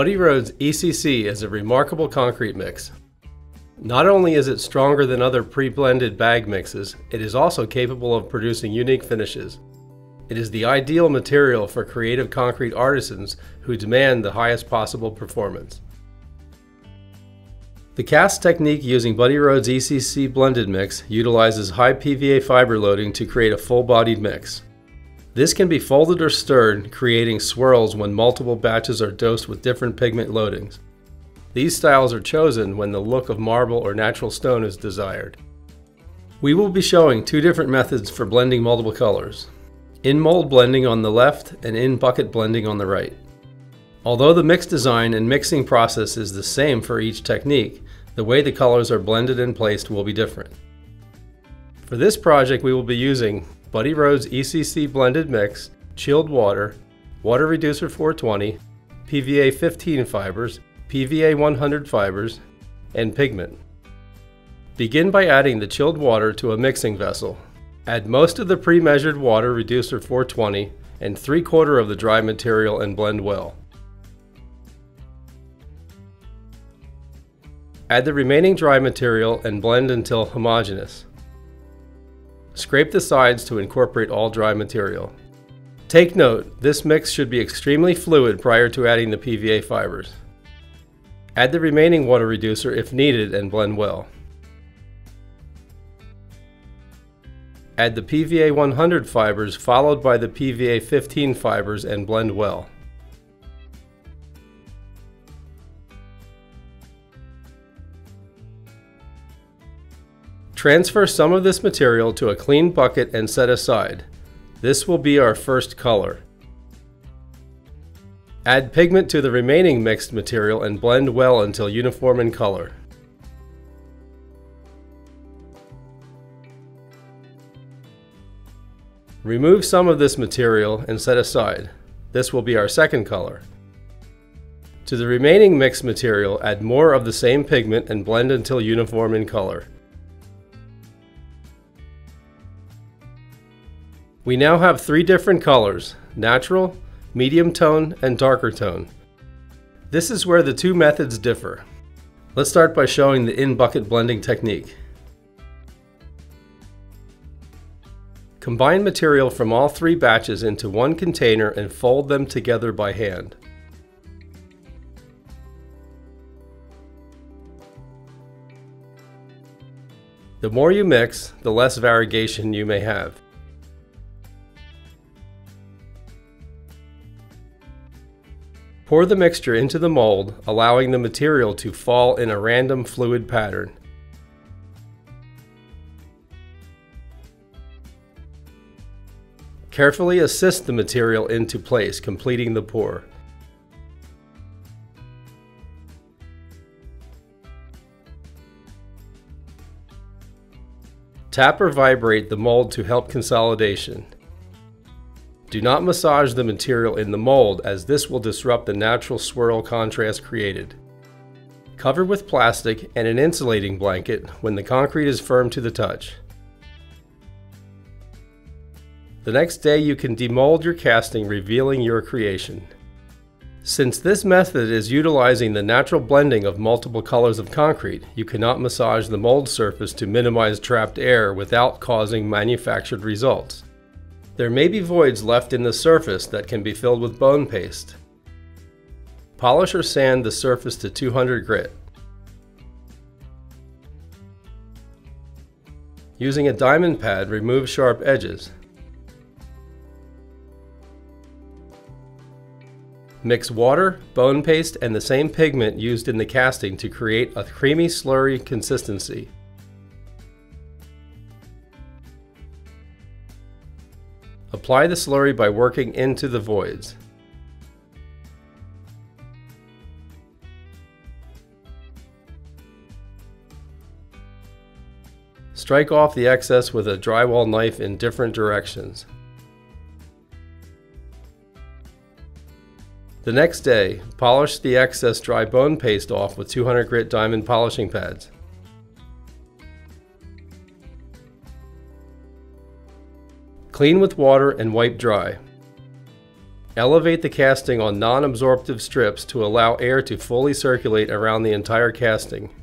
Buddy Rhodes ECC is a remarkable concrete mix. Not only is it stronger than other pre-blended bag mixes, it is also capable of producing unique finishes. It is the ideal material for creative concrete artisans who demand the highest possible performance. The cast technique using Buddy Rhodes ECC blended mix utilizes high PVA fiber loading to create a full-bodied mix. This can be folded or stirred, creating swirls when multiple batches are dosed with different pigment loadings. These styles are chosen when the look of marble or natural stone is desired. We will be showing two different methods for blending multiple colors in mold blending on the left and in bucket blending on the right. Although the mix design and mixing process is the same for each technique, the way the colors are blended and placed will be different. For this project we will be using Buddy Rhodes ECC blended mix, chilled water, water reducer 420, PVA 15 fibers, PVA 100 fibers, and pigment. Begin by adding the chilled water to a mixing vessel Add most of the pre-measured water reducer 420 and 3 quarter of the dry material and blend well. Add the remaining dry material and blend until homogeneous. Scrape the sides to incorporate all dry material. Take note, this mix should be extremely fluid prior to adding the PVA fibers. Add the remaining water reducer if needed and blend well. Add the PVA 100 fibers followed by the PVA 15 fibers and blend well. Transfer some of this material to a clean bucket and set aside. This will be our first color. Add pigment to the remaining mixed material and blend well until uniform in color. Remove some of this material and set aside. This will be our second color. To the remaining mixed material, add more of the same pigment and blend until uniform in color. We now have three different colors, natural, medium tone, and darker tone. This is where the two methods differ. Let's start by showing the in-bucket blending technique. Combine material from all three batches into one container and fold them together by hand. The more you mix, the less variegation you may have. Pour the mixture into the mold, allowing the material to fall in a random fluid pattern. Carefully assist the material into place, completing the pour. Tap or vibrate the mold to help consolidation. Do not massage the material in the mold as this will disrupt the natural swirl contrast created. Cover with plastic and an insulating blanket when the concrete is firm to the touch. The next day you can demold your casting revealing your creation. Since this method is utilizing the natural blending of multiple colors of concrete, you cannot massage the mold surface to minimize trapped air without causing manufactured results. There may be voids left in the surface that can be filled with bone paste. Polish or sand the surface to 200 grit. Using a diamond pad, remove sharp edges. Mix water, bone paste, and the same pigment used in the casting to create a creamy slurry consistency. Apply the slurry by working into the voids. Strike off the excess with a drywall knife in different directions. The next day, polish the excess dry bone paste off with 200 grit diamond polishing pads. Clean with water and wipe dry. Elevate the casting on non-absorptive strips to allow air to fully circulate around the entire casting.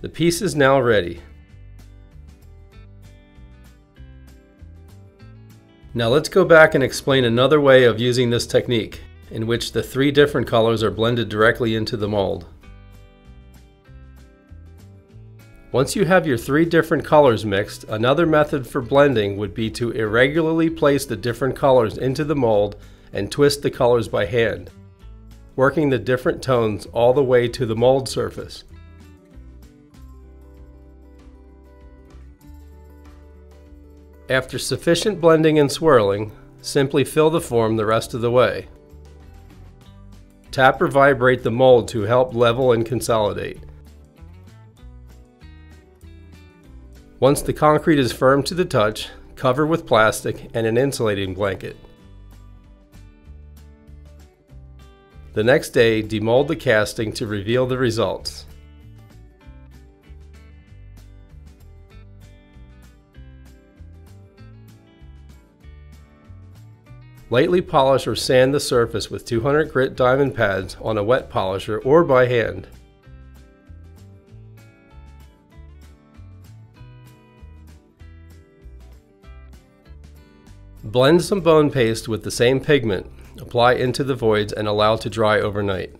The piece is now ready. Now let's go back and explain another way of using this technique, in which the three different colors are blended directly into the mold. Once you have your three different colors mixed, another method for blending would be to irregularly place the different colors into the mold and twist the colors by hand, working the different tones all the way to the mold surface. After sufficient blending and swirling, simply fill the form the rest of the way. Tap or vibrate the mold to help level and consolidate. Once the concrete is firm to the touch, cover with plastic and an insulating blanket. The next day, demold the casting to reveal the results. Lightly polish or sand the surface with 200 grit diamond pads on a wet polisher or by hand. Blend some bone paste with the same pigment, apply into the voids and allow to dry overnight.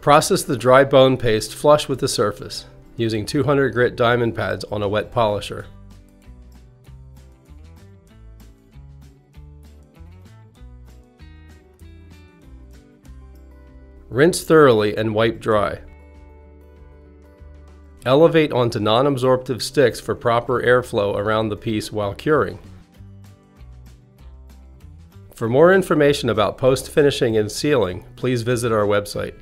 Process the dry bone paste flush with the surface using 200 grit diamond pads on a wet polisher. Rinse thoroughly and wipe dry. Elevate onto non-absorptive sticks for proper airflow around the piece while curing. For more information about post-finishing and sealing, please visit our website.